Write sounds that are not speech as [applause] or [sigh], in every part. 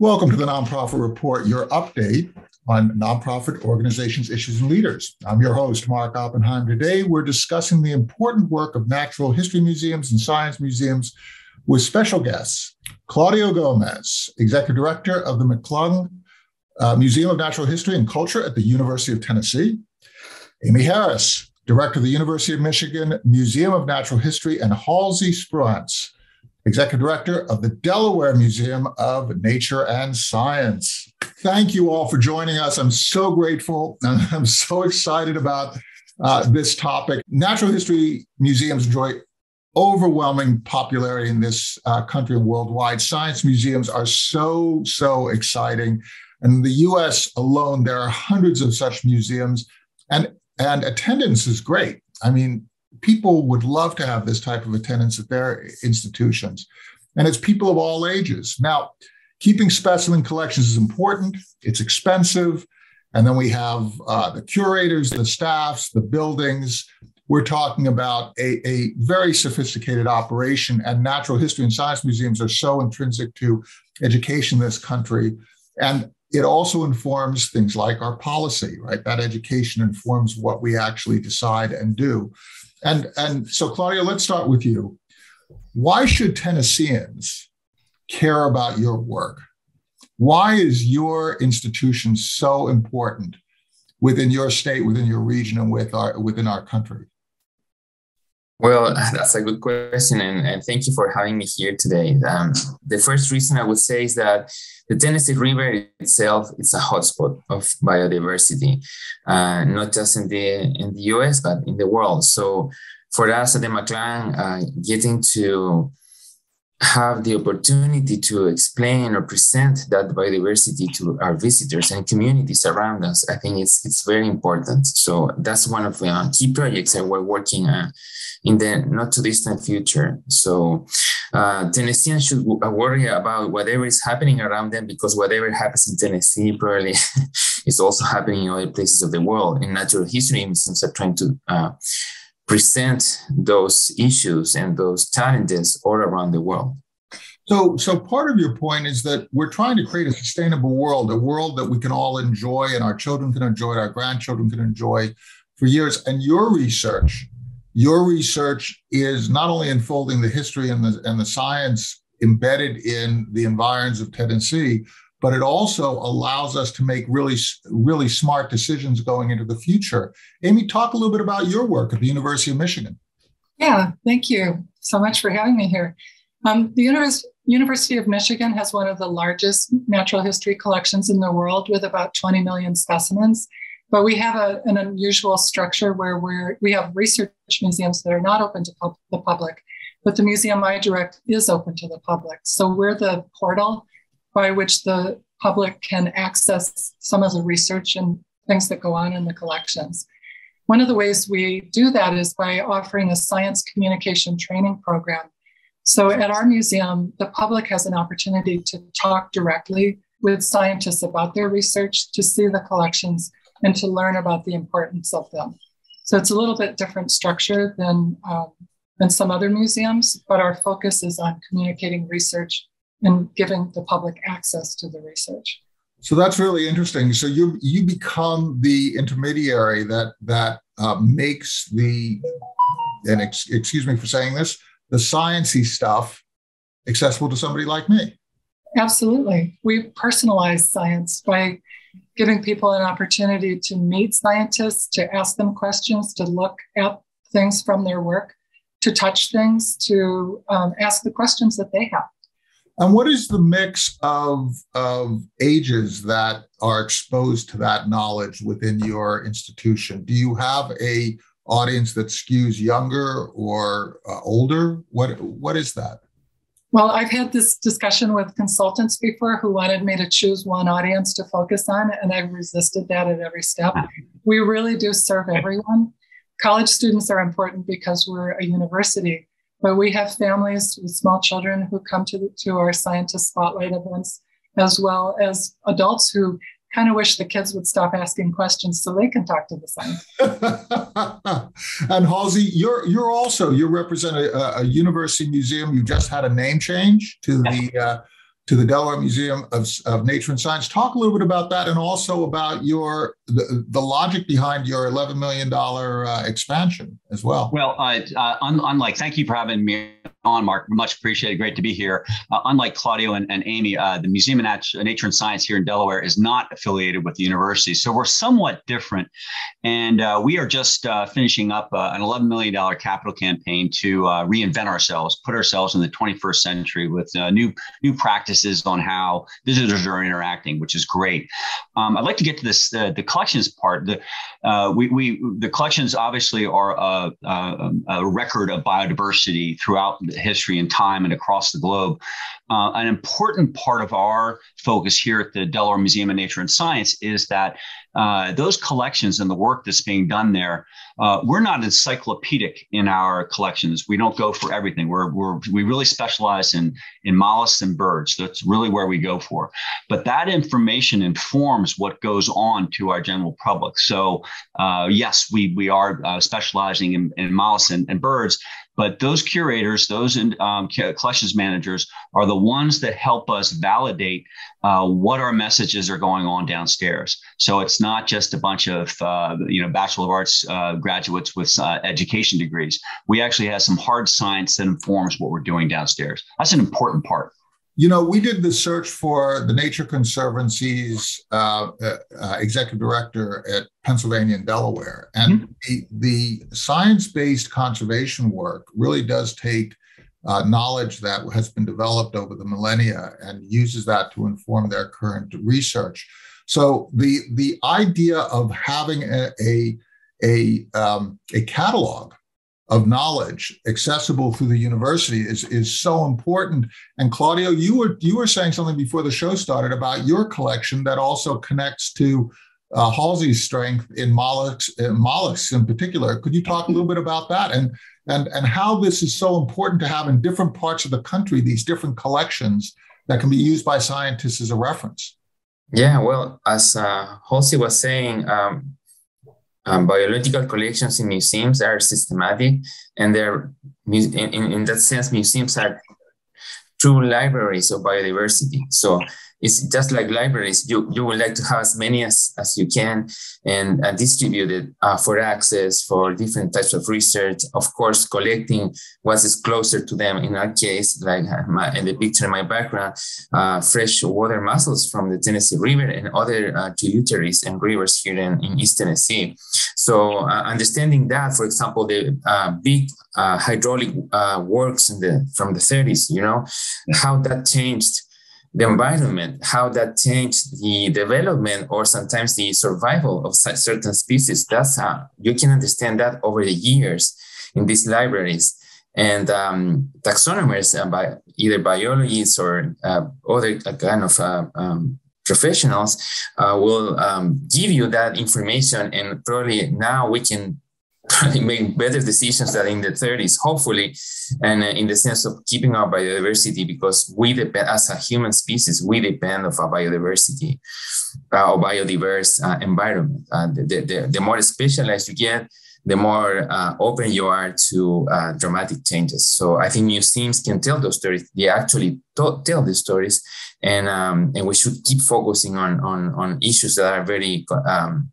Welcome to the Nonprofit Report, your update on nonprofit organizations, issues, and leaders. I'm your host, Mark Oppenheim. Today, we're discussing the important work of natural history museums and science museums with special guests Claudio Gomez, Executive Director of the McClung uh, Museum of Natural History and Culture at the University of Tennessee, Amy Harris, Director of the University of Michigan Museum of Natural History, and Halsey Spruance, Executive Director of the Delaware Museum of Nature and Science. Thank you all for joining us. I'm so grateful and [laughs] I'm so excited about uh, this topic. Natural history museums enjoy overwhelming popularity in this uh, country worldwide. Science museums are so, so exciting. And In the US alone, there are hundreds of such museums, and, and attendance is great. I mean, people would love to have this type of attendance at their institutions. And it's people of all ages. Now, keeping specimen collections is important, it's expensive. And then we have uh, the curators, the staffs, the buildings. We're talking about a, a very sophisticated operation, and natural history and science museums are so intrinsic to education in this country. And it also informs things like our policy, right? That education informs what we actually decide and do. And and so Claudia, let's start with you. Why should Tennesseans care about your work? Why is your institution so important within your state, within your region, and with our within our country? Well, [laughs] that's a good question, and, and thank you for having me here today. Um, the first reason I would say is that the Tennessee River itself is a hotspot of biodiversity, uh, not just in the in the U.S. but in the world. So, for us at the McClung, uh, getting to have the opportunity to explain or present that biodiversity to our visitors and communities around us, I think it's it's very important. So that's one of the uh, key projects that we're working on in the not too distant future. So uh, Tennesseans should worry about whatever is happening around them because whatever happens in Tennessee probably [laughs] is also happening in other places of the world. In natural history museums are trying to uh, present those issues and those challenges all around the world. So, so part of your point is that we're trying to create a sustainable world, a world that we can all enjoy and our children can enjoy, our grandchildren can enjoy for years. And your research, your research is not only unfolding the history and the, and the science embedded in the environs of Tennessee, but it also allows us to make really, really smart decisions going into the future. Amy, talk a little bit about your work at the University of Michigan. Yeah, thank you so much for having me here. Um, the Univers- University of Michigan has one of the largest natural history collections in the world with about 20 million specimens. But we have a, an unusual structure where we're, we have research museums that are not open to pub- the public, but the museum I direct is open to the public. So we're the portal by which the public can access some of the research and things that go on in the collections. One of the ways we do that is by offering a science communication training program. So at our museum, the public has an opportunity to talk directly with scientists about their research, to see the collections, and to learn about the importance of them. So it's a little bit different structure than, um, than some other museums, but our focus is on communicating research and giving the public access to the research. So that's really interesting. So you you become the intermediary that that uh, makes the and ex- excuse me for saying this the sciency stuff accessible to somebody like me. Absolutely, we personalize science by giving people an opportunity to meet scientists, to ask them questions, to look at things from their work, to touch things, to um, ask the questions that they have. And what is the mix of, of ages that are exposed to that knowledge within your institution? Do you have a audience that skews younger or uh, older? What what is that? Well, I've had this discussion with consultants before who wanted me to choose one audience to focus on, and I've resisted that at every step. We really do serve everyone. College students are important because we're a university, but we have families with small children who come to, the, to our scientist spotlight events, as well as adults who kind of wish the kids would stop asking questions so they can talk to the scientists. [laughs] and Halsey, you're you're also you represent a, a, university museum. You just had a name change to the uh, to the Delaware Museum of, of Nature and Science. Talk a little bit about that and also about your the, the logic behind your $11 million uh, expansion as well. Well, uh, uh, unlike, thank you for having me on, Mark. Much appreciated. Great to be here. Uh, unlike Claudio and, and Amy, uh, the Museum of Nat- Nature and Science here in Delaware is not affiliated with the university. So we're somewhat different. And uh, we are just uh, finishing up uh, an $11 million capital campaign to uh, reinvent ourselves, put ourselves in the 21st century with new, new practices on how visitors are interacting, which is great. Um, I'd like to get to this the collections part. The, we, we, the collections obviously are a, a, a record of biodiversity throughout history and time and across the globe. Uh, an important part of our focus here at the Delaware Museum of Nature and Science is that uh, those collections and the work that's being done there, uh, we're not encyclopedic in our collections. We don't go for everything. We're, we're we really specialize in in mollusks and birds. That's really where we go for. But that information informs what goes on to our general public. So uh, yes, we we are uh, specializing in, in mollusks and, and birds, but those curators, those um, collections managers are the ones that help us validate uh, what our messages are going on downstairs. So it's not just a bunch of uh, you know Bachelor of Arts uh, graduates with uh, education degrees. We actually have some hard science that informs what we're doing downstairs. That's an important part. You know, we did the search for the Nature Conservancy's uh, uh, uh, executive director at Pennsylvania and Delaware. And mm-hmm. the, the science based conservation work really does take uh, knowledge that has been developed over the millennia and uses that to inform their current research. So the, the idea of having a, a, a, um, a catalog of knowledge accessible through the university is, is so important. And Claudio, you were you were saying something before the show started about your collection that also connects to uh, Halsey's strength in mollusks, in mollusks in particular. Could you talk a little bit about that and and and how this is so important to have in different parts of the country these different collections that can be used by scientists as a reference? Yeah, well, as uh, Halsey was saying, um, um, biological collections in museums are systematic, and they're in, in, in that sense, museums are true libraries of biodiversity. So it's just like libraries. You, you would like to have as many as, as you can and uh, distribute it uh, for access for different types of research. Of course, collecting what is closer to them. In our case, like uh, my, in the picture in my background, uh, fresh water mussels from the Tennessee River and other uh, tributaries and rivers here in, in East Tennessee. So uh, understanding that, for example, the big hydraulic works in the from the 30s, you know, how that changed the environment, how that changed the development or sometimes the survival of certain species. That's how you can understand that over the years in these libraries. And um, taxonomers, uh, by either biologists or uh, other kind of uh, um, professionals, uh, will um, give you that information. And probably now we can [laughs] make better decisions than in the 30s, hopefully, and uh, in the sense of keeping our biodiversity, because we depend, as a human species, we depend of a biodiversity, uh, or biodiverse uh, environment. Uh, the, the, the more specialized you get, the more uh, open you are to uh, dramatic changes. So I think museums can tell those stories. They actually tell these stories, and um, and we should keep focusing on on on issues that are very, um,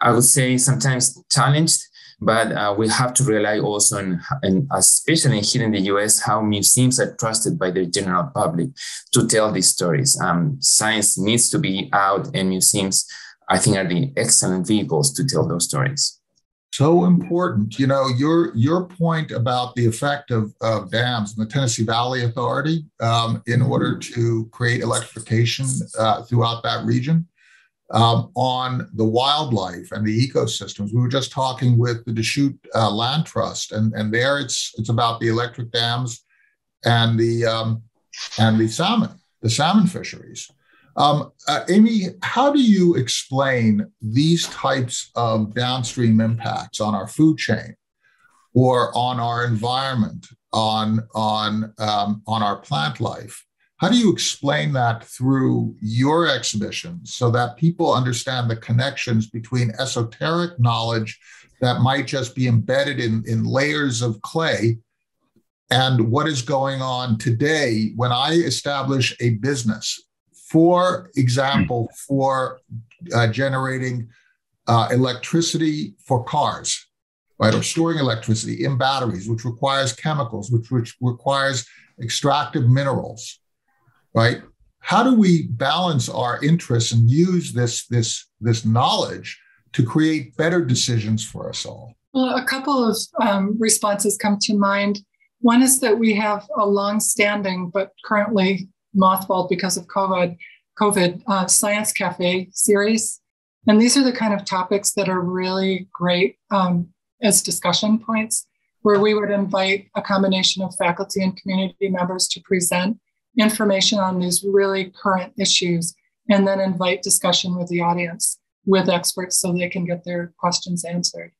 I would say, sometimes challenged but uh, we have to rely also on, and especially here in the US, how museums are trusted by the general public to tell these stories. Um, science needs to be out, and museums, I think, are the excellent vehicles to tell those stories. So important. You know, your your point about the effect of, of dams and the Tennessee Valley Authority um, in order to create electrification uh, throughout that region um, on the wildlife and the ecosystems. We were just talking with the Deschutes uh, Land Trust, and, and there it's it's about the electric dams and the um, and the salmon, the salmon fisheries. Um, uh, Amy, how do you explain these types of downstream impacts on our food chain, or on our environment, on on um, on our plant life? How do you explain that through your exhibitions so that people understand the connections between esoteric knowledge that might just be embedded in, in layers of clay and what is going on today when I establish a business, for example, for uh, generating uh, electricity for cars, right, or storing electricity in batteries, which requires chemicals, which, which requires extractive minerals, right? How do we balance our interests and use this, this, this knowledge to create better decisions for us all? Well, a couple of um, responses come to mind. One is that we have a long-standing but currently mothballed because of COVID, COVID uh, Science Cafe series, and these are the kind of topics that are really great um, as discussion points, where we would invite a combination of faculty and community members to present information on these really current issues, and then invite discussion with the audience with experts so they can get their questions answered.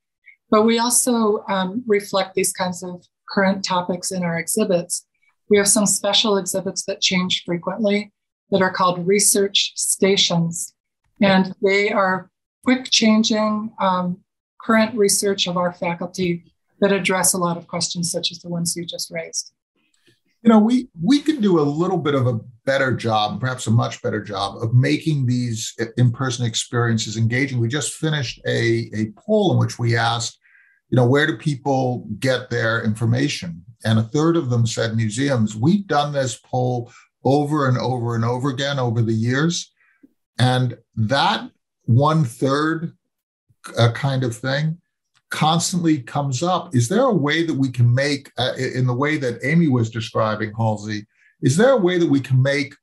But we also um, reflect these kinds of current topics in our exhibits. We have some special exhibits that change frequently that are called research stations. And they are quick changing um, current research of our faculty that address a lot of questions such as the ones you just raised. You know, we we can do a little bit of a better job, perhaps a much better job, of making these in-person experiences engaging. We just finished a, a poll in which we asked, you know, where do people get their information? And a third of them said museums. We've done this poll over and over and over again over the years. And that one third uh, kind of thing constantly comes up. Is there a way that we can make, uh, in the way that Amy was describing, Halsey, is there a way that we can make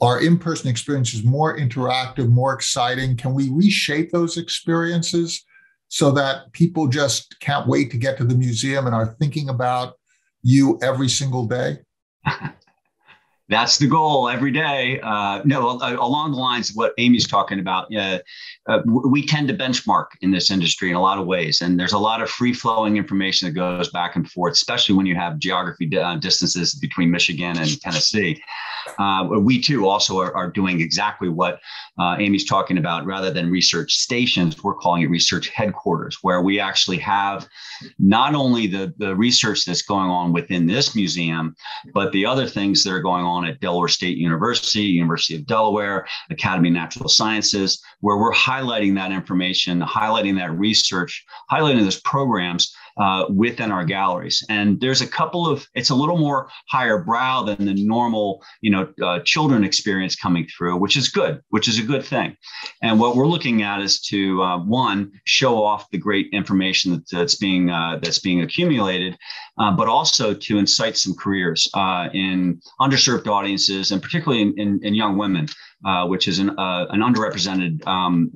our in person experiences more interactive, more exciting? Can we reshape those experiences so that people just can't wait to get to the museum and are thinking about you every single day? [laughs] that's the goal every day. Uh, no, along the lines of what Amy's talking about, uh, uh, we tend to benchmark in this industry in a lot of ways, and there's a lot of free flowing information that goes back and forth, especially when you have geography uh, distances between Michigan and Tennessee. Uh, we too also are, are doing exactly what uh, Amy's talking about. Rather than research stations, we're calling it research headquarters, where we actually have not only the the research that's going on within this museum, but the other things that are going on at Delaware State University, University of Delaware, Academy of Natural Sciences, where we're highlighting that information, highlighting that research, highlighting those programs uh, within our galleries. And there's a couple of, it's a little more higher brow than the normal, you know, uh, children experience coming through, which is good, which is a good thing. And what we're looking at is to uh, one, show off the great information that, that's being uh, that's being accumulated, uh, but also to incite some careers uh, in underserved audiences and particularly in, in, in young women uh, which is an, uh, an underrepresented um,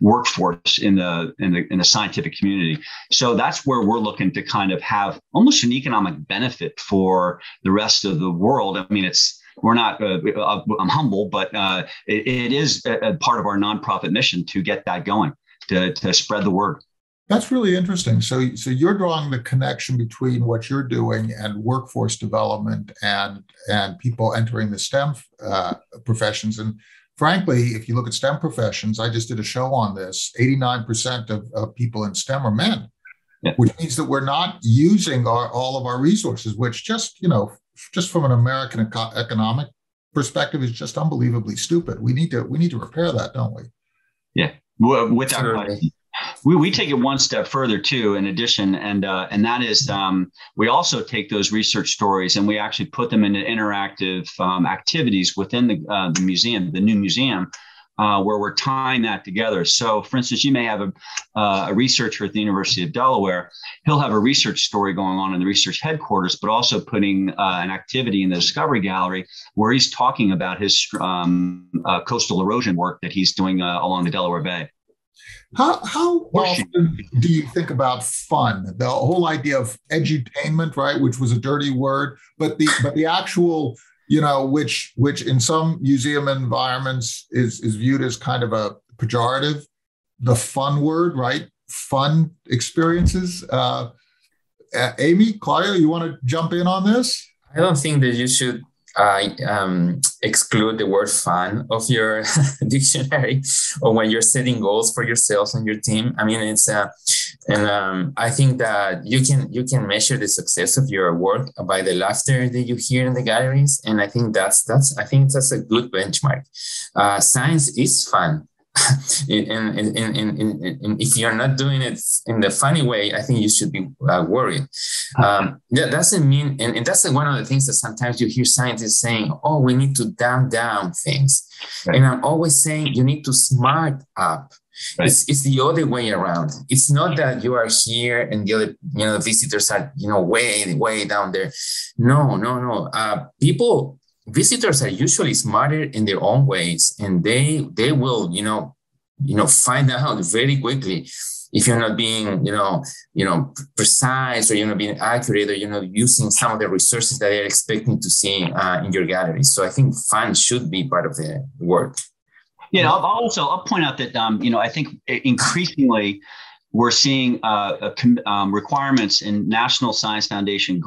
workforce in the, in the in the scientific community. So that's where we're looking to kind of have almost an economic benefit for the rest of the world. I mean, it's we're not uh, uh i'm humble but uh, it, it is a, a, part of our nonprofit mission to get that going to, to spread the word that's really interesting. So, so you're drawing the connection between what you're doing and workforce development and and people entering the STEM uh, professions. And frankly, if you look at STEM professions, I just did a show on this. Eighty-nine percent of, of people in STEM are men, yeah. which means that we're not using our, all of our resources. Which just you know, just from an American eco- economic perspective, is just unbelievably stupid. We need to we need to repair that, don't we? Yeah, without question we, we take it one step further too in addition and uh, and that is um, we also take those research stories and we actually put them into interactive um, activities within the, uh, the museum the new museum uh, where we're tying that together. So, for instance, you may have a, uh, a, researcher at the University of Delaware. He'll have a research story going on in the research headquarters, but also putting uh, an activity in the Discovery Gallery where he's talking about his um, uh, coastal erosion work that he's doing uh, along the Delaware Bay. How how often do you think about fun? The whole idea of edutainment, right, which was a dirty word, but the but the actual, you know, which which in some museum environments is is viewed as kind of a pejorative. The fun word, right? Fun experiences. Uh, Amy, Claudia, you want to jump in on this? I don't think that you should uh, um, exclude the word fun of your [laughs] dictionary or when you're setting goals for yourself and your team. I mean, it's uh, and um, I think that you can you can measure the success of your work by the laughter that you hear in the galleries, and I think that's that's I think that's a good benchmark. Uh, science is fun and, and, and, and, if you're not doing it in the funny way, I think you should be uh, worried. Um, that doesn't mean, and, that's one of the things that sometimes you hear scientists saying, oh, we need to dumb down things. Right. And I'm always saying you need to smart up. Right. It's, it's the other way around. It's not that you are here and the other, you know, the visitors are, you know, way, way down there. No, no, no. Uh, people visitors are usually smarter in their own ways and they they will you know you know find out very quickly if you're not being you know you know precise or you're not being accurate or you're not using some of the resources that they're expecting to see uh, in your gallery. So i think fun should be part of the work. Yeah I'll also i'll point out that um, you know i think increasingly we're seeing uh, um, requirements in national science foundation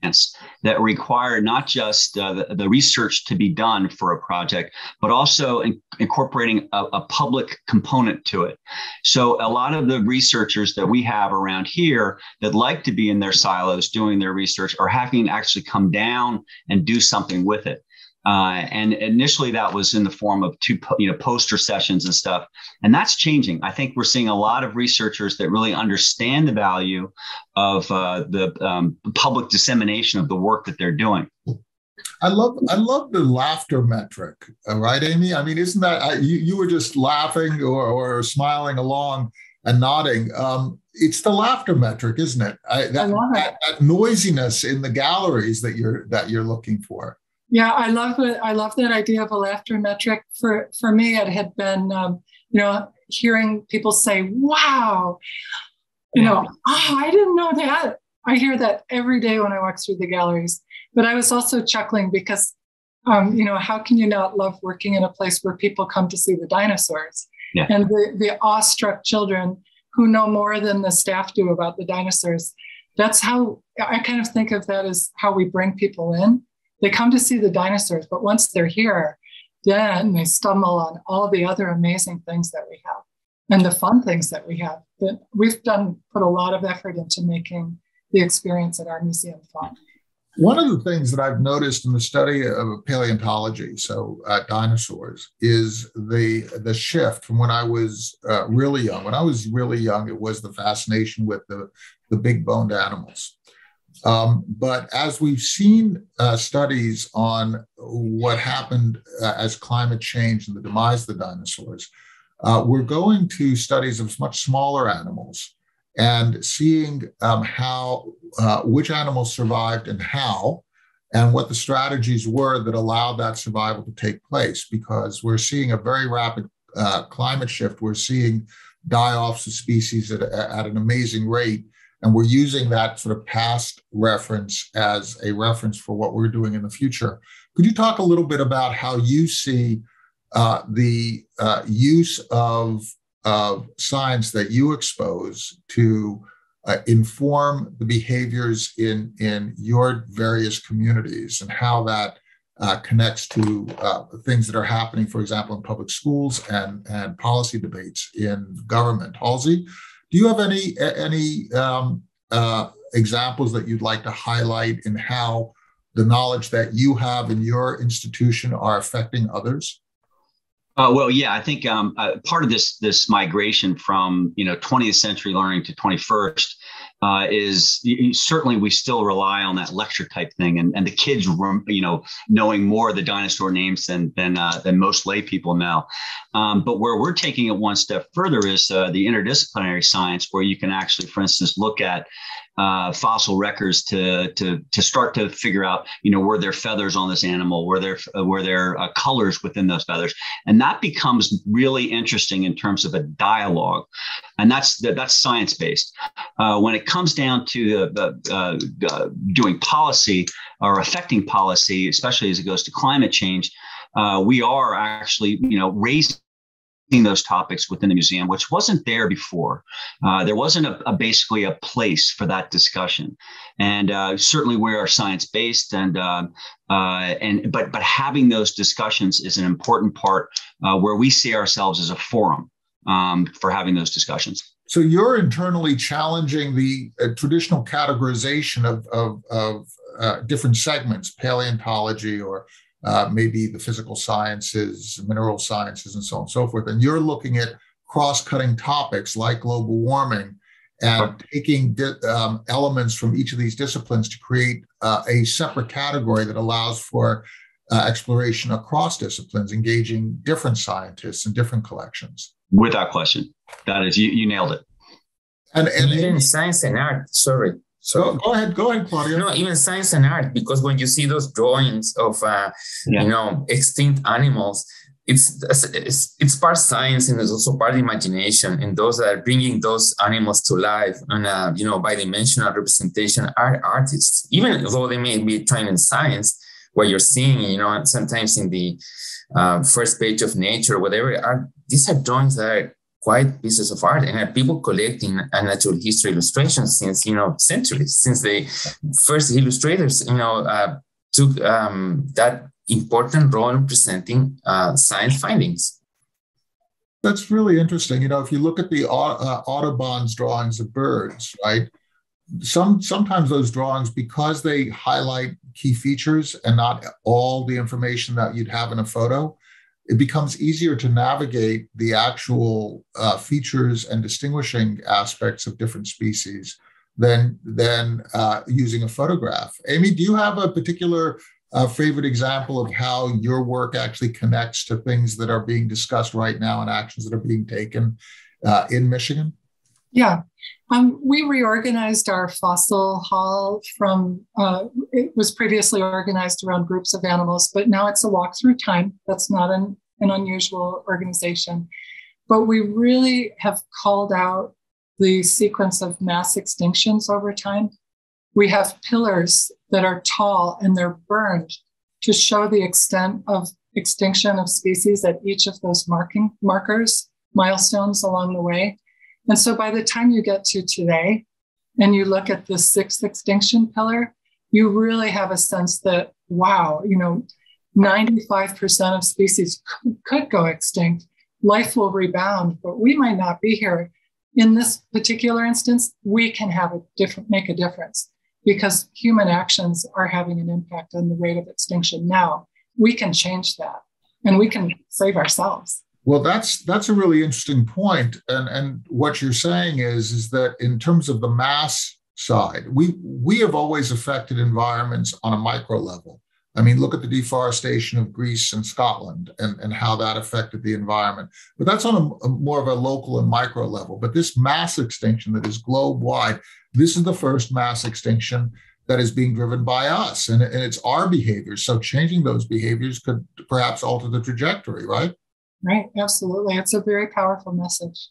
grants that require not just uh, the, research to be done for a project, but also in, incorporating a, a, public component to it. So, a lot of the researchers that we have around here that like to be in their silos doing their research are having to actually come down and do something with it. Uh, and initially, that was in the form of two, you know, poster sessions and stuff. And that's changing. I think we're seeing a lot of researchers that really understand the value of uh, the um, public dissemination of the work that they're doing. I love I love the laughter metric, right, Amy? I mean, isn't that I, you, you were just laughing or, or smiling along and nodding? Um, it's the laughter metric, isn't it? I, that, I that, that noisiness in the galleries that you're that you're looking for. Yeah, I love it. I love that idea of a laughter metric. For for me, it had been, um, you know, hearing people say, "Wow," you know, oh, I didn't know that. I hear that every day when I walk through the galleries. But I was also chuckling because, um, you know, how can you not love working in a place where people come to see the dinosaurs yeah. and the, the awestruck children who know more than the staff do about the dinosaurs? That's how I kind of think of that as how we bring people in they come to see the dinosaurs, but once they're here, then they stumble on all the other amazing things that we have and the fun things that we have. That we've done put a lot of effort into making the experience at our museum fun. One of the things that I've noticed in the study of paleontology, so uh, dinosaurs, is the the shift from when I was uh, really young. When I was really young, it was the fascination with the the big boned animals. Um, but as we've seen uh, studies on what happened uh, as climate change and the demise of the dinosaurs, uh, we're going to studies of much smaller animals and seeing um, how uh, which animals survived and how, and what the strategies were that allowed that survival to take place. Because we're seeing a very rapid uh, climate shift. We're seeing die-offs of species at, at an amazing rate and we're using that sort of past reference as a reference for what we're doing in the future. Could you talk a little bit about how you see uh, the uh, use of, of science that you expose to uh, inform the behaviors in, in your various communities and how that uh, connects to uh, things that are happening, for example, in public schools and, and policy debates in government. Halsey, do you have any any um, uh, examples that you'd like to highlight in how the knowledge that you have in your institution are affecting others? Uh, well, yeah, I think um, uh, part of this this migration from you know 20th century learning to 21st uh, is certainly we still rely on that lecture type thing, and, and the kids, you know, knowing more of the dinosaur names than than uh, than most lay people know. Um, but where we're taking it one step further is uh, the interdisciplinary science, where you can actually, for instance, look at uh, fossil records to to to start to figure out, you know, were there feathers on this animal, were there uh, were there uh, colors within those feathers, and that becomes really interesting in terms of a dialogue, and that's that's science based. Uh, when it comes down to the, uh, uh, doing policy or affecting policy, especially as it goes to climate change, we are actually, you know, raising those topics within the museum, which wasn't there before. Uh, there wasn't a, a, basically a place for that discussion, and uh, certainly we are science based, and uh, uh, and but but having those discussions is an important part uh, where we see ourselves as a forum um, for having those discussions. So you're internally challenging the uh, traditional categorization of of, of different segments, paleontology or uh, maybe the physical sciences, mineral sciences, and so on and so forth. And you're looking at cross cutting topics like global warming and taking di- um, elements from each of these disciplines to create uh, a separate category that allows for uh, exploration across disciplines, engaging different scientists and different collections. Without question. That is, you, you nailed it. And, and even science and art, sorry, so go ahead, go ahead, Claudia. No, even science and art, because when you see those drawings of uh, yeah. you know extinct animals, it's, it's it's part science and it's also part imagination. And those that are bringing those animals to life and uh, you know bi-dimensional representation are artists, even though they may be trained in science. What you're seeing, you know, sometimes in the uh, first page of Nature, whatever, are these are drawings that are quite pieces of art. And people collecting natural history illustrations since you know centuries since the first illustrators you know uh, took um, that important role in presenting uh, science findings. That's really interesting. You know if you look at the uh, audubon's drawings of birds right? Some sometimes those drawings because they highlight key features and not all the information that you'd have in a photo it becomes easier to navigate the actual uh, features and distinguishing aspects of different species than than uh, using a photograph. Amy, do you have a particular uh, favorite example of how your work actually connects to things that are being discussed right now and actions that are being taken uh, in Michigan? Yeah, um, we reorganized our fossil hall from, uh, it was previously organized around groups of animals, but now it's a walk through time. That's not an, an unusual organization. But we really have called out the sequence of mass extinctions over time. We have pillars that are tall and they're burned to show the extent of extinction of species at each of those marking markers, milestones along the way. And so by the time you get to today and you look at the sixth extinction pillar, you really have a sense that, wow, you know, 95% of species could go extinct. Life will rebound, but we might not be here. In this particular instance, we can have a different, make a difference because human actions are having an impact on the rate of extinction now. We can change that and we can save ourselves. Well, that's that's a really interesting point, and and what you're saying is is that in terms of the mass side, we we have always affected environments on a micro level. I mean, look at the deforestation of Greece and Scotland and, and how that affected the environment. But that's on a, a more of a local and micro level. But this mass extinction that is globe wide, this is the first mass extinction that is being driven by us, and, and it's our behaviors. So changing those behaviors could perhaps alter the trajectory, right? Right, absolutely. It's a very powerful message.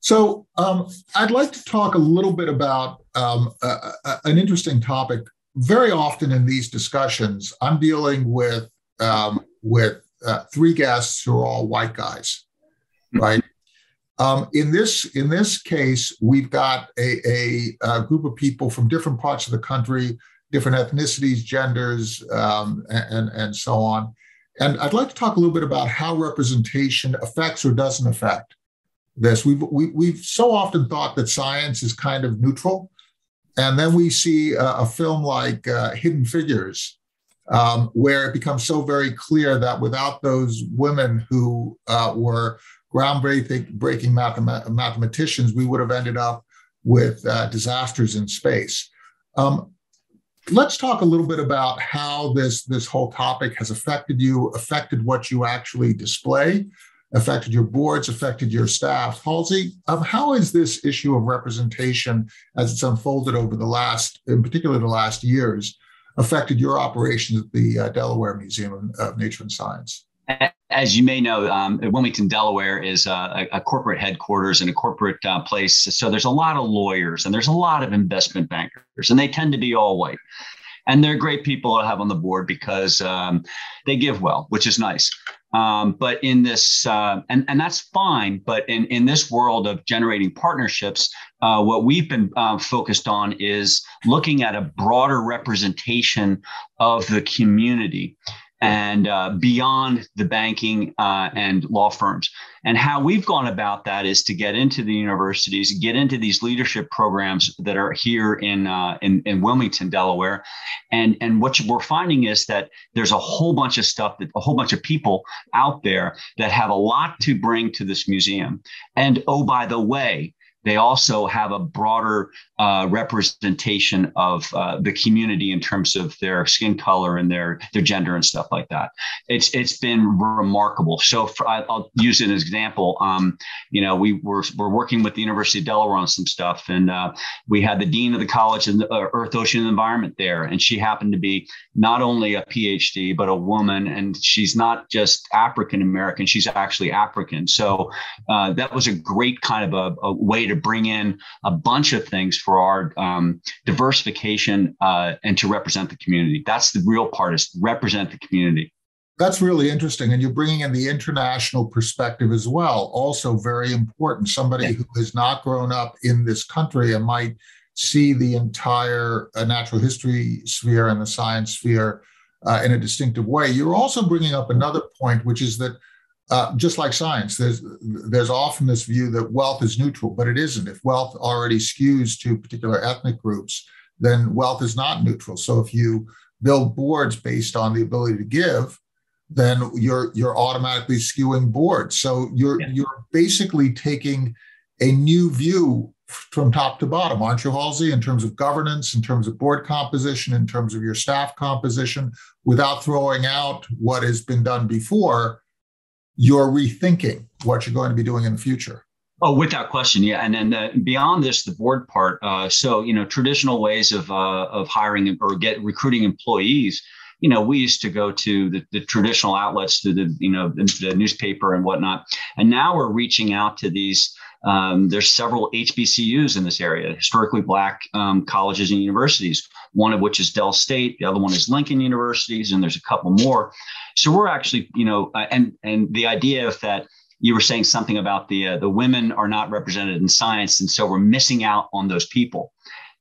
So, um, I'd like to talk a little bit about um, a, a, an interesting topic. Very often in these discussions, I'm dealing with um, with uh, three guests who are all white guys, right? Um, in this in this case, we've got a, a, a, group of people from different parts of the country, different ethnicities, genders, um, and and so on. And I'd like to talk a little bit about how representation affects or doesn't affect this. We've, we, have we have so often thought that science is kind of neutral. And then we see a, a film like uh, Hidden Figures, um, where it becomes so very clear that without those women who uh, were groundbreaking breaking mathematicians, we would have ended up with uh, disasters in space. Um, let's talk a little bit about how this this whole topic has affected you affected what you actually display affected your boards affected your staff. Halsey um, how has this issue of representation as it's unfolded over the last in particular the last years affected your operations at the uh, delaware museum of nature and science as you may know, um, Wilmington, Delaware is a, a, corporate headquarters and a corporate uh, place. So there's a lot of lawyers and there's a lot of investment bankers, and they tend to be all white. And they're great people to have on the board because um, they give well, which is nice. Um, but in this, uh, and, and that's fine. But in, in this world of generating partnerships, uh, what we've been uh, focused on is looking at a broader representation of the community and uh, beyond the banking uh, and law firms. And how we've gone about that is to get into the universities, get into these leadership programs that are here in, uh, in, in Wilmington, Delaware. And, and what we're finding is that there's a whole bunch of stuff that a whole bunch of people out there that have a lot to bring to this museum. And oh, by the way, they also have a broader uh, representation of uh, the community in terms of their skin color and their their gender and stuff like that. It's it's been remarkable. So for, I'll use an example. Um, you know, we were we're working with the University of Delaware on some stuff, and uh, we had the dean of the College of uh, Earth, Ocean, and Environment there, and she happened to be not only a PhD but a woman, and she's not just African American; she's actually African. So uh, that was a great kind of a, a way to to bring in a bunch of things for our um, diversification uh, and to represent the community. That's the real part is represent the community. That's really interesting. And you're bringing in the international perspective as well. Also, very important. Somebody yeah. who has not grown up in this country and might see the entire uh, natural history sphere and the science sphere uh, in a distinctive way. You're also bringing up another point, which is that uh, just like science, there's there's often this view that wealth is neutral, but it isn't. If wealth already skews to particular ethnic groups, then wealth is not neutral. So if you build boards based on the ability to give, then you're you're automatically skewing boards. So you're yeah. you're basically taking a new view from top to bottom, aren't you, Halsey, in terms of governance, in terms of board composition, in terms of your staff composition, without throwing out what has been done before you're rethinking what you're going to be doing in the future. Oh, without question, yeah. And then uh, beyond this, the board part. Uh, so you know, traditional ways of uh, of hiring or get recruiting employees. You know, we used to go to the, the traditional outlets, to the you know the, the, newspaper and whatnot, and now we're reaching out to these. Um, there's several HBCUs in this area, historically black um, colleges and universities. One of which is Del State, the other one is Lincoln Universities, and there's a couple more. So we're actually, you know, uh, and and the idea of that you were saying something about the uh, the women are not represented in science, and so we're missing out on those people.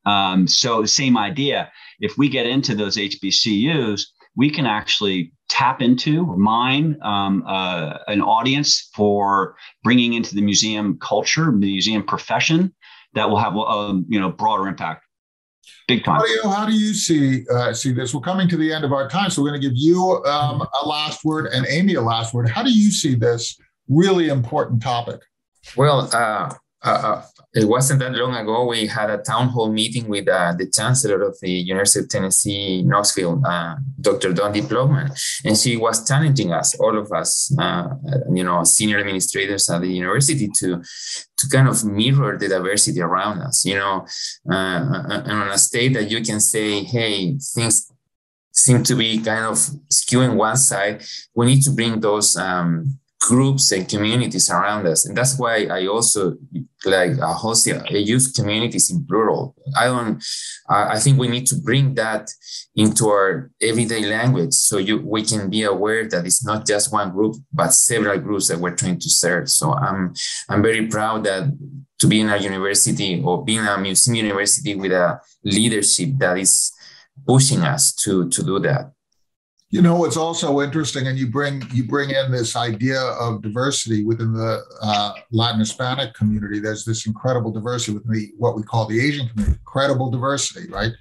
Um, so the same idea. If we get into those HBCUs, we can actually tap into mine um, uh, an audience for bringing into the museum culture, the museum profession that will have a um, you know broader impact big time. Claudio, how do you see uh, see this? We're coming to the end of our time, so we're going to give you um, a last word and Amy a last word. How do you see this really important topic? Well, uh, uh, uh, it wasn't that long ago. We had a town hall meeting with uh, the chancellor of the University of Tennessee, Knoxville, uh, Dr. Donde Plowman, and she was challenging us, all of us, uh, you know, senior administrators at the university, to to kind of mirror the diversity around us. You know, uh, and on a state that you can say, hey, things seem to be kind of skewing one side. We need to bring those. Um, groups and communities around us. And that's why I also like a host, I use uh, communities in plural. I don't, I think we need to bring that into our everyday language so you, we can be aware that it's not just one group, but several groups that we're trying to serve. So I'm, I'm very proud that to be in a university or being a museum university with a leadership that is pushing us to, to do that. You know, it's also interesting, and you bring you bring in this idea of diversity within the uh, Latin Hispanic community. There's this incredible diversity within the what we call the Asian community, incredible diversity, right?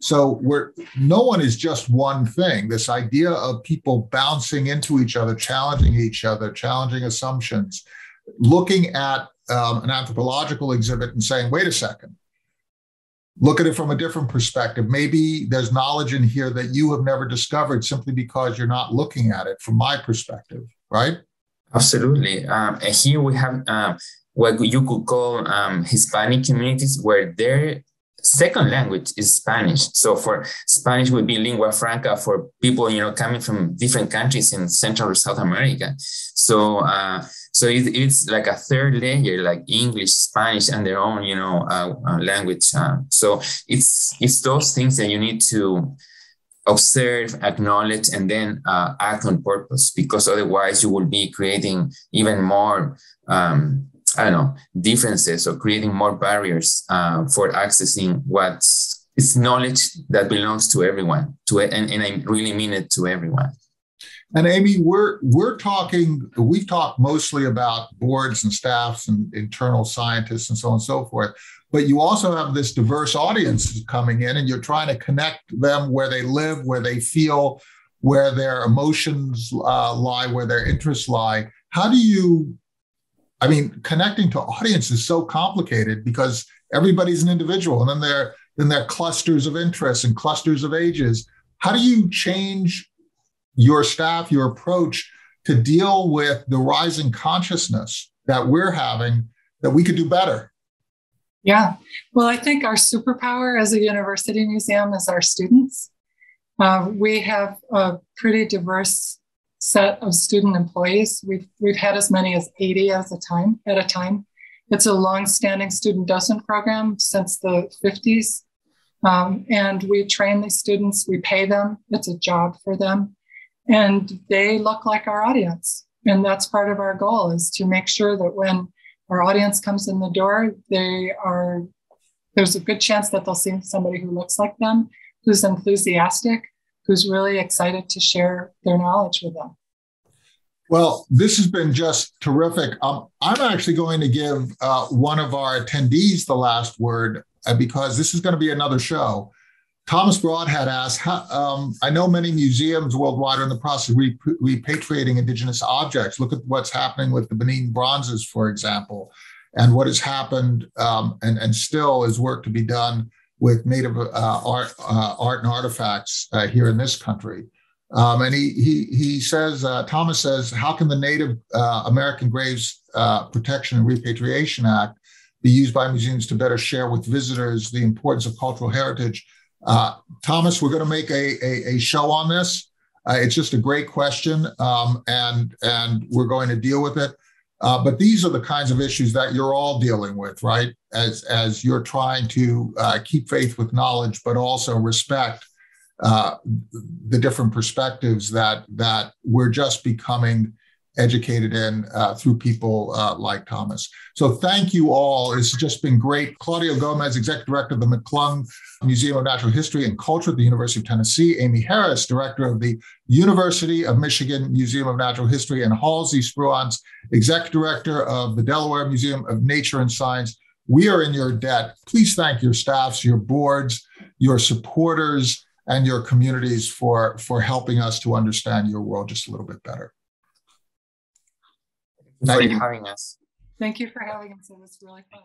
So we're no one is just one thing. This idea of people bouncing into each other, challenging each other, challenging assumptions, looking at um, an anthropological exhibit and saying, "Wait a second, look at it from a different perspective. Maybe there's knowledge in here that you have never discovered simply because you're not looking at it from my perspective, right? Absolutely. Um, and here we have um, what you could call um, Hispanic communities where their second language is Spanish. So for Spanish would be lingua franca for people, you know, coming from different countries in Central or South America. So uh, so it, it's like a third layer, like English, Spanish, and their own, you know, uh, uh, language. Uh, so it's it's those things that you need to observe, acknowledge, and then uh, act on purpose. Because otherwise, you will be creating even more, um, I don't know, differences or creating more barriers uh, for accessing what's it's knowledge that belongs to everyone. To and, and I really mean it to everyone. And Amy, we're we're talking. We've talked mostly about boards and staffs and internal scientists and so on and so forth. But you also have this diverse audience coming in, and you're trying to connect them where they live, where they feel, where their emotions uh, lie, where their interests lie. How do you? I mean, connecting to audience is so complicated because everybody's an individual, and then there then there are clusters of interests and clusters of ages. How do you change your staff, your approach to deal with the rising consciousness that we're having that we could do better? Yeah. Well, I think our superpower as a university museum is our students. Uh, we have a pretty diverse set of student employees. We've, we've had as many as 80 at a time at a time. It's a long-standing student docent program since the 50s. Um, and we train these students, we pay them, it's a job for them and they look like our audience and that's part of our goal is to make sure that when our audience comes in the door they are there's a good chance that they'll see somebody who looks like them who's enthusiastic who's really excited to share their knowledge with them well, this has been just terrific. Um, I'm actually going to give uh, one of our attendees the last word uh, because this is going to be another show. Thomas Broad had asked, um, I know many museums worldwide are in the process of repatriating indigenous objects. Look at what's happening with the Benin bronzes, for example, and what has happened um, and, and still is work to be done with native uh, art, uh, art and artifacts uh, here in this country. Um, and he, he, he says, uh, Thomas says, how can the Native uh, American Graves uh, Protection and Repatriation Act be used by museums to better share with visitors the importance of cultural heritage Thomas, we're going to make a, a, a, show on this. It's just a great question, um, and and we're going to deal with it. Uh, but these are the kinds of issues that you're all dealing with, right? As as you're trying to uh, keep faith with knowledge, but also respect uh, the different perspectives that that we're just becoming educated in uh, through people uh, like Thomas. So thank you all. It's just been great. Claudio Gomez, Executive Director of the McClung Museum of Natural History and Culture at the University of Tennessee. Amy Harris, Director of the University of Michigan Museum of Natural History. And Halsey Spruance, Executive Director of the Delaware Museum of Nature and Science. We are in your debt. Please thank your staffs, your boards, your supporters, and your communities for, for helping us to understand your world just a little bit better. Thank you for having us. Thank you for having us. It was really fun.